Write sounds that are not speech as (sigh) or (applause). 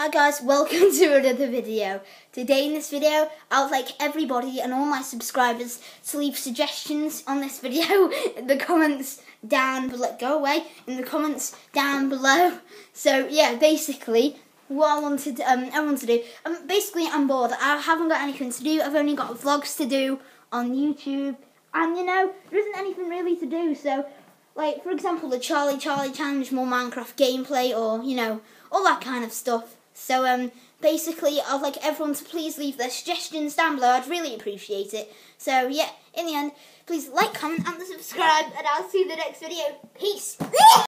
Hi guys, (laughs) welcome to another video. Today in this video, I would like everybody and all my subscribers to leave suggestions on this video (laughs) in the comments down below. Go away in the comments down below. So yeah, basically, what I wanted um, everyone to do. Um, basically, I'm bored. I haven't got anything to do. I've only got vlogs to do on YouTube, and you know, there isn't anything really to do. So, like for example, the Charlie Charlie Challenge, more Minecraft gameplay, or you know, all that kind of stuff. So um, basically, I'd like everyone to please leave their suggestions down below. I'd really appreciate it. So yeah, in the end, please like, comment, and subscribe, and I'll see you in the next video. Peace. (laughs)